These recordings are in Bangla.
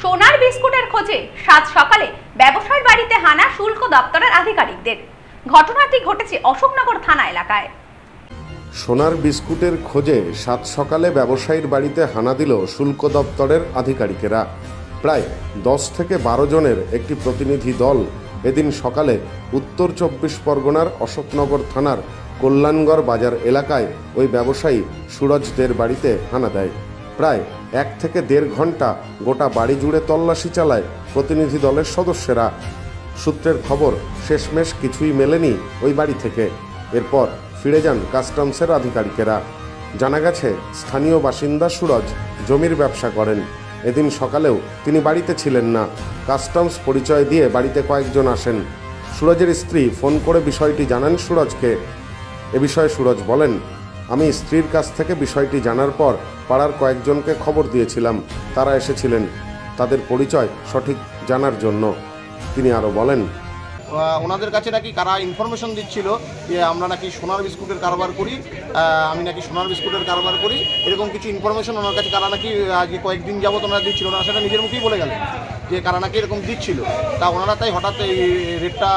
সোনার বিস্কুটের খোঁজে সাত সকালে ব্যবসায়ীর বাড়িতে হানা শুল্ক দপ্তরের আধিকারিকদের। ঘটনাটি ঘটেছে অশোকনগর থানা এলাকায়। সোনার বিস্কুটের খোঁজে সাত সকালে ব্যবসায়ীর বাড়িতে হানা দিল শুল্ক দপ্তরের আধিকারিকেরা। প্রায় দশ থেকে বারো জনের একটি প্রতিনিধি দল এদিন সকালে উত্তর চব্বিশ পরগনার অশোকনগর থানার কল্যাণগড় বাজার এলাকায় ওই ব্যবসায়ী সুরজদের বাড়িতে হানা দেয়। প্রায় এক থেকে দেড় ঘণ্টা গোটা বাড়ি জুড়ে তল্লাশি চালায় প্রতিনিধি দলের সদস্যরা। সূত্রের খবর, শেষমেশ কিছুই মেলেনি ওই বাড়ি থেকে। এরপর ফিরে যান কাস্টমসের আধিকারিকেরা। জানা গেছে, স্থানীয় বাসিন্দা সুরজ জমির ব্যবসা করেন। এদিন সকালেও তিনি বাড়িতে ছিলেন না। কাস্টমস পরিচয় দিয়ে বাড়িতে কয়েকজন আসেন। সুরজের স্ত্রী ফোন করে বিষয়টি জানান সুরজকে। এ বিষয়ে সুরজ বলেন, আমি স্ত্রীর কাছ থেকে বিষয়টি জানার পর পাড়ার কয়েকজনকে খবর দিয়েছিলাম। তারা এসেছিলেন। তাদের পরিচয় সঠিক জানার জন্য। তিনি আরও বলেন ওনাদের কাছে নাকি কারা ইনফরমেশন দিচ্ছিল যে আমরা নাকি সোনার বিস্কুটের কারবার করি আমি নাকি সোনার বিস্কুটের কারবার করি, এরকম কিছু ইনফরমেশন ওনার কাছে কারা নাকি আজকে কয়েকদিন যাবত ওনারা দিচ্ছিল ওনারা সেটা নিজের মুখেই বলে গেলেন যে কারা নাকি এরকম দিচ্ছিল। তা ওনারা তাই হঠাৎ এই রেটটা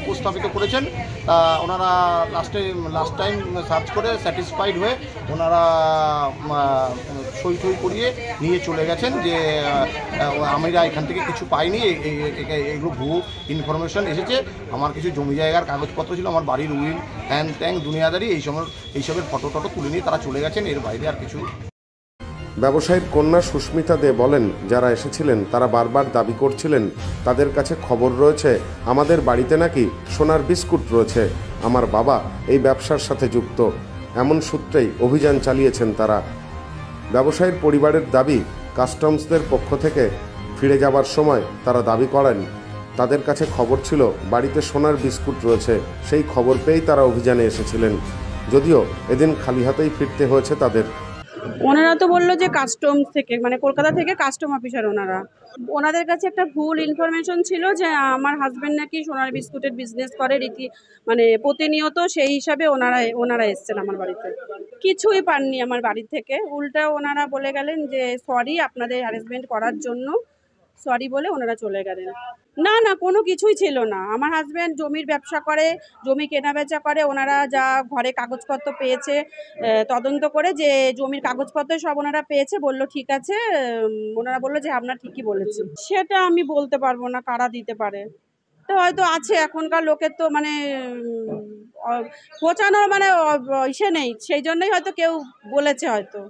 উপস্থাপিত করেছেন। তা ওনারা লাস্টে লাস্ট টাইম সার্চ করে স্যাটিসফাইড হয়ে ওনারা সই সই করিয়ে নিয়ে চলে গেছেন যে আমরা এখান থেকে কিছু পাইনি এই- ভুয়ো ইনফরমেশন এসেছে। আমার কিছু জমি জায়গার কাগজপত্র ছিল, আমার বাড়ির উইল, হ্যান ত্যাং দুনিয়াদারি এইসবের এইসবের ফটো টটো তুলে নিয়ে তারা চলে গেছেন, এর বাইরে আর কিছু। ব্যবসায়ীর কন্যা সুস্মিতা দে বলেন, যারা এসেছিলেন, তারা বারবার দাবি করছিলেন, তাদের কাছে খবর রয়েছে, আমাদের বাড়িতে নাকি সোনার বিস্কুট রয়েছে, আমার বাবা এই ব্যবসার সাথে যুক্ত। এমন সূত্রেই অভিযান চালিয়েছেন তারা। ব্যবসায়ীর পরিবারের দাবি কাস্টমসদের পক্ষ থেকে ফিরে যাবার সময় তারা দাবি করেন। তাদের কাছে খবর ছিল, বাড়িতে সোনার বিস্কুট রয়েছে। সেই খবর পেয়েই তারা অভিযানে এসেছিলেন। যদিও এদিন খালি হাতেই ফিরতে হয়েছে তাদের। ওনারা তো বলল যে কাস্টম থেকে মানে কলকাতা থেকে কাস্টম অফিসার ওনারা। ওনাদের কাছে একটা ভুল ইনফরমেশন ছিল যে আমার হাজব্যান্ড নাকি সোনার বিস্কুটের বিজনেস করে, রীতি মানে প্রতিনিয়ত সেই হিসাবে ওনারা ওনারা এসছেন আমার বাড়িতে। কিছুই পাননি আমার বাড়ি থেকে। উল্টা ওনারা বলে গেলেন যে সরি আপনাদের হ্যারাসমেন্ট করার জন্য সরি বলে ওনারা চলে গেলেন। না না, কোনো কিছুই ছিল না। আমার হাজব্যান্ড জমির ব্যবসা করে, জমি কেনাবেচা করে, ওনারা যা ঘরে কাগজপত্র পেয়েছে তদন্ত করে যে জমির কাগজপত্র সব ওনারা পেয়েছে, বলল, ঠিক আছে। ওনারা বলল যে, আপনার ঠিকই বলেছে সেটা আমি বলতে পারব না, কারা দিতে পারে। তো হয়তো আছে, এখনকার লোকের তো মানে পচানোর মানে ইসে নেই। সেই জন্যই হয়তো কেউ বলেছে হয়তো।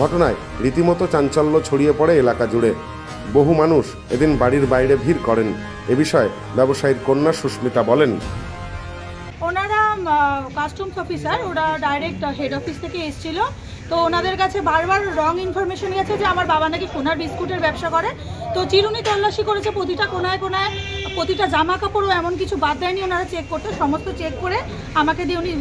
ঘটনায় রীতিমতো চাঞ্চল্য ছড়িয়ে পড়ে এলাকা জুড়ে। বহু মানুষ এদিন বাড়ির বাইরে ভিড় করেন। এ বিষয়ে ব্যবসায়ীর কন্যা সুস্মিতা বলেন, ওনারা কাস্টমস অফিসার ওরা ডাইরেক্ট হেড অফিস থেকে এসেছিল। তো ওনাদের কাছে বারবার রং ইনফরমেশন গেছে যে আমার বাবা নাকি সোনার বিস্কুটের ব্যবসা করে। তো চিরুনি তল্লাশি করেছে প্রতিটা কোনায় কোনায়, প্রতিটা জামা কাপড়ও এমন কিছু বাদ দেয়নি ওনারা চেক করতে, সমস্ত চেক করে আমাকে দিয়ে উনি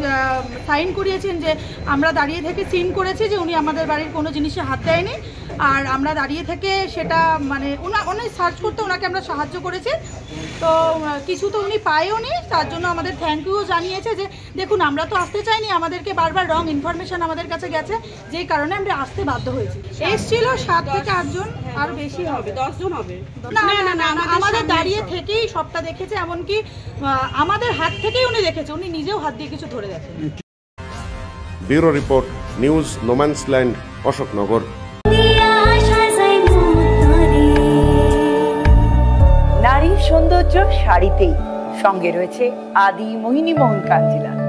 সাইন করিয়েছেন যে আমরা দাঁড়িয়ে থেকে সিন করেছি যে উনি আমাদের বাড়ির কোনো জিনিসে হাত দেয়নি। আর আমরা দাঁড়িয়ে থেকে সেটা মানে ওনা উনি সার্চ করতে ওনাকে আমরা সাহায্য করেছি। তো কিছু তো উনি পায়ও নি তার জন্য আমাদের থ্যাংক ইউ জানিয়েছে যে দেখুন আমরা তো আসতে চাইনি আমাদেরকে বারবার রং ইনফরমেশন আমাদের কাছে গেছে যেই কারণে আমরা আসতে বাধ্য হয়েছি। এসছিল সাত থেকে আটজন আরও বেশি হবে দশজন হবে। না না না না আমাদের দাঁড়িয়ে থেকেই সবটা দেখেছে এমনকি আমাদের হাত থেকেই উনি দেখেছে উনি নিজেও হাত দিয়ে কিছু ধরে দেখেন bureau report news no man's land Ashoknagar. সৌন্দর্য শাড়িতেই। সঙ্গে রয়েছে আদি মোহিনী মোহন কাঞ্জিলা